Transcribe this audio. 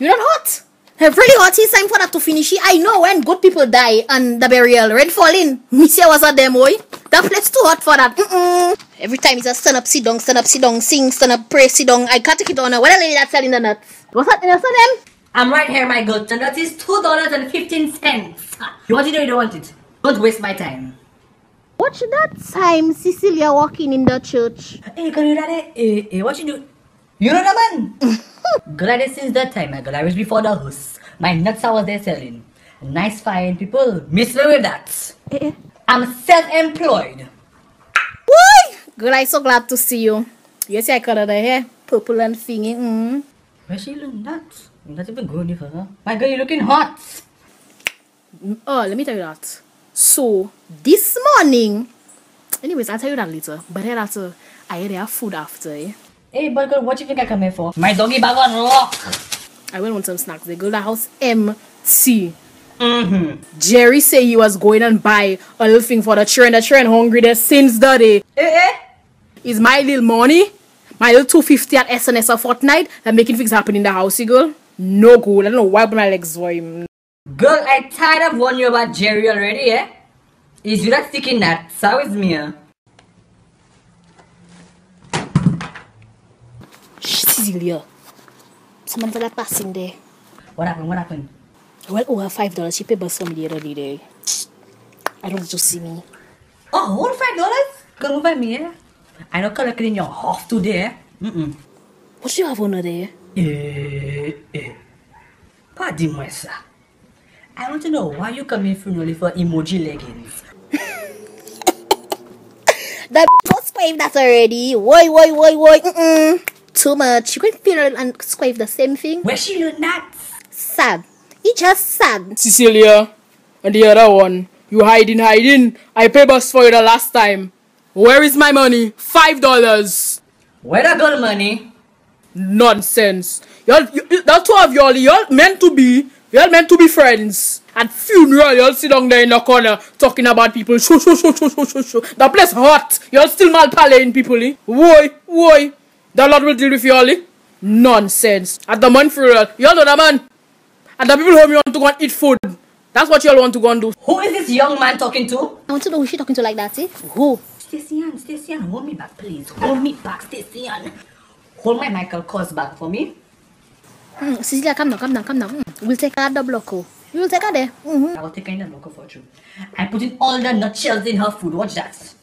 You not hot? Hey, really hot. It's time for that to finish. I know when good people die and the burial, red falling. Me say was a them boy. That place too hot for that. Mm-mm. Every time it's a stand up, sit down, stand up, sit down, sing, stand up, pray, sit down. I can't take it on. What a lady that's selling the nuts. What's that? You know them? I'm right here, my good. The nut is two dollars and fifteen cents. You want it or you don't want it? Don't waste my time. Watch that time Cecilia walking in the church. Hey, can you do that? Eh, eh, what you do? You know the man? Glad since that time, my girl. I was before the house. My nuts I was there selling. Nice fine people. Miss me with that. Eh, eh. I'm self-employed. Why? Girl, I'm so glad to see you. You see I color the hair? Purple and thingy. Mm. Where she look nuts? Not even good with her. My girl, you looking hot. Oh, let me tell you that. So, this morning, anyways, I'll tell you that later. But then after, I their food after, eh? Hey, but girl, what you think I come here for? My doggy bag on rock. I went on some snacks. They go to the house empty. Mm-hmm. Jerry say he was going and buy a little thing for the children. The children hungry there since the day. Eh, eh? Is my little money, my little 250 at SNS a fortnight that making things happen in the house, you girl? No good. I don't know why but my legs were Girl, I tired of warning you about Jerry already, eh? Is you that sticking that? So is me, eh? Cecilia. Someone for that passing there. What happened? What happened? Well, over five dollars. She paid bus for me the other day. I don't want to see me. Oh, whole five dollars? Move by me, eh? I know collecting in your half today, eh? Mm-mm. What do you have on there? Eh, eh. Pardon moi, sir. I want to know why you coming funerally for emoji leggings. The people squave that already. Why, why, why, why? Mm-mm. Too much. You can funeral and squave the same thing. Where she look nuts? Sad. It's just sad. Cecilia, and the other one, you hiding, hiding. I pay bus for you the last time. Where is my money? Five dollars. Where the girl money? Nonsense. Y'all, you, the two of y'all, y'all meant to be, y'all meant to be friends. At funeral, y'all sit down there in the corner talking about people. Shoo, shoo, shoo, shoo, shoo, shoo, shoo. The place hot. Y'all still mal people, eh? Why, why? The Lord will deal with y'all, eh? Nonsense. At the man funeral, y'all know the man. And the people home you want to go and eat food. That's what y'all want to go and do. Who is this young man talking to? I want to know who she talking to like that, eh? Who? Stacey-Anne, Stacey-Anne, hold me back, please. Hold me back, Stacey-Anne. Hold my Michael Kors back for me. Mm, Cecilia, come down, come down, come down. Mm. We'll take her at the bloco. We will take her there. Mm-hmm. I will take her in the local for you. I'm putting all the nutshells in her food. Watch that.